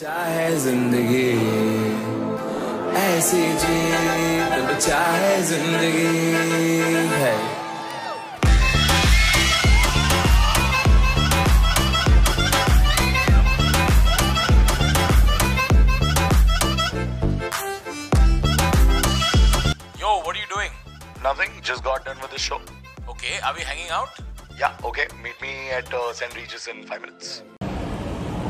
चाहे जिंदगी ऐसी जी तब चाहे जिंदगी है Yo, what are you doing? Nothing, just got done with the show. Okay, are we hanging out? Yeah, okay, meet me at uh, St. Regis in five minutes.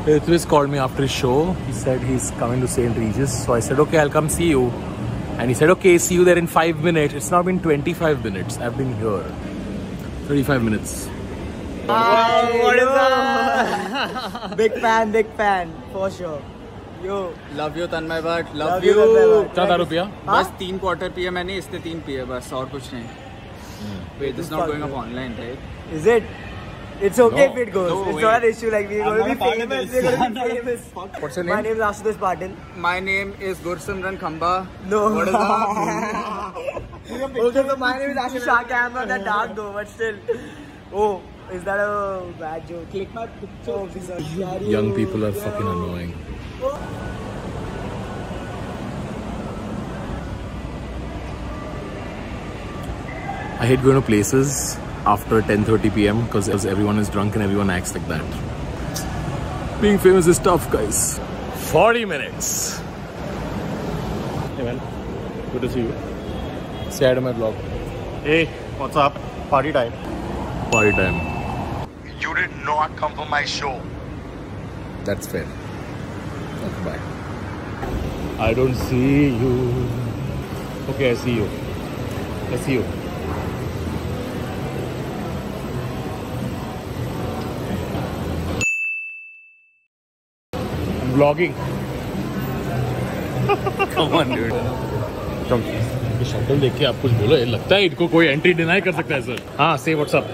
Uh, Ritviz called me after his show. He said he's coming to St. Regis. So I said, okay, I'll come see you. And he said, okay, see you there in five minutes. It's now been 25 minutes. I've been here. 35 minutes. Hi, what is up? big fan, big fan, for sure. Yo. Love you, Tanmay Bhat. Love, Love you. कितना दारू पिया? बस तीन quarter पिए मैंने it's तीन पिए बस But कुछ नहीं. Hmm. Wait, this is not going up online, right? Is it? It's okay no, if it goes. No it's way. not an issue. Like we're going to be famous. We're going to be famous. What's your name? My name is Ashutosh Patil. My name is Gursimran Khamba. No. What is that? okay, so my name is Ashutosh. Shaka. I'm not that dark though, but still. Oh, is that a bad joke? Click my picture. Oh. Young people are fucking annoying. I hate going to places after 10:30 p.m. because everyone is drunk and everyone acts like that. Being famous is tough, guys. 40 minutes. Hey man, good to see you. Say hi to my vlog. Hey, what's up? Party time. Party time. You did not come for my show. That's fair. Okay, bye. I don't see you. Okay, I see you. I see you. Vlogging. Come on, dude. Come. ये शक्ल देख के आप कुछ बोलो ये लगता है इनको कोई एंट्री डिनाई कर सकता है सर हाँ से WhatsApp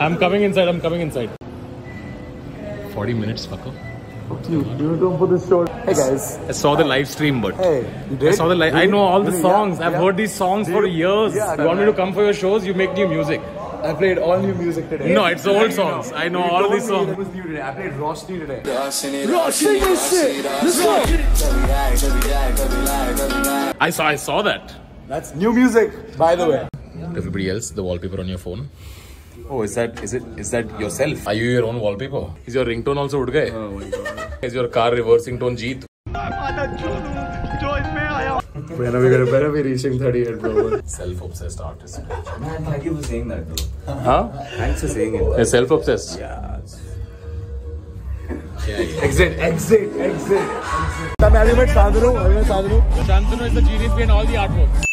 I am coming inside I am coming inside 40 minutes, fucker. You, you come for this show. Hey guys. I saw the live stream, but Hey, you did? I saw the live. I know all the songs. Yeah, I've yeah. heard these songs for years. Yeah, you want me to come for your shows? You make new music. I played all new music today. No, it's old songs. I know all these songs. It was new today. I played Roshni today. I saw. I saw that. That's new music, by the way. Everybody else, the wallpaper on your phone. Oh, is that is it is that yourself? Are you your own wallpaper? Is your ringtone also ud gaye? Oh my god. Is your car reversing tone Jeet? When are we gonna better be reaching 38, bro? Self-obsessed artist. Man, thank you for saying that, bro. Huh? Thanks for saying it. You're self-obsessed. Yeah. exit, exit, exit. Have you met Sandhanu? Have you met Sandhanu? Shantanu is the genius behind all the artworks.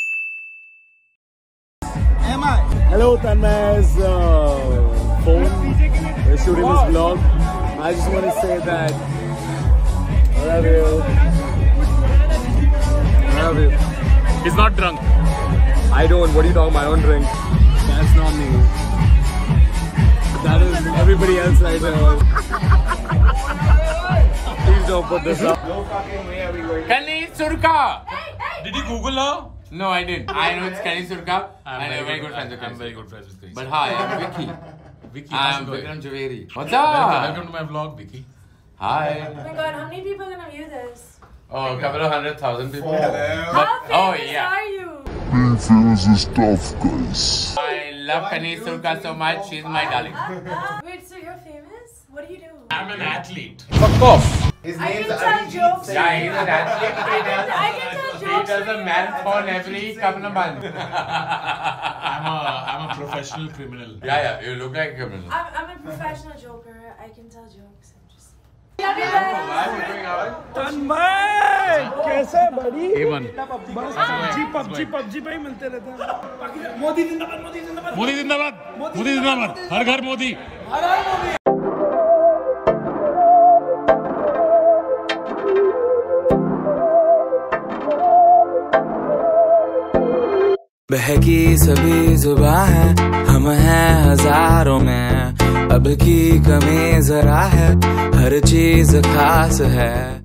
Hello, Tanmay's uh, phone. We're shooting this vlog. I just want to say that I love you. I love you. He's not drunk. I don't. What are you talking about? I don't drink. That's not me. That is everybody else right now. Please don't put this up. Kenny Surka. Did you Google her? No, I didn't. I know it's Kenny Surka. and I'm very good friends with I'm very good friends with Chris. But hi, I'm Vicky. Vicky, I'm how's it going? Vikram Javeri. What's Welcome, up? welcome to my vlog, Vicky. Hi. Oh my god, how many people are gonna view this? Oh, a couple of hundred thousand people. How But, famous oh yeah. are you? I love Kenny Surka so much. She's my darling. Uh, uh, wait, so you're famous? What do you do? I'm an athlete. Fuck off. I can tell jokes. Yeah, he's an athlete. I can, I can tell He does a marathon every couple of months. I'm a I'm a professional criminal. Yeah, yeah. You look like a criminal. I'm, I'm a professional joker. I can tell jokes. कैसे बड़ी PUBG PUBG PUBG पे ही मिलते रहते हैं मोदी जिंदाबाद मोदी जिंदाबाद मोदी जिंदाबाद मोदी जिंदाबाद हर घर मोदी बहकी सभी जुबा है, हम हैं हज़ारों में। अब की कमी जरा है, हर चीज़ खास है।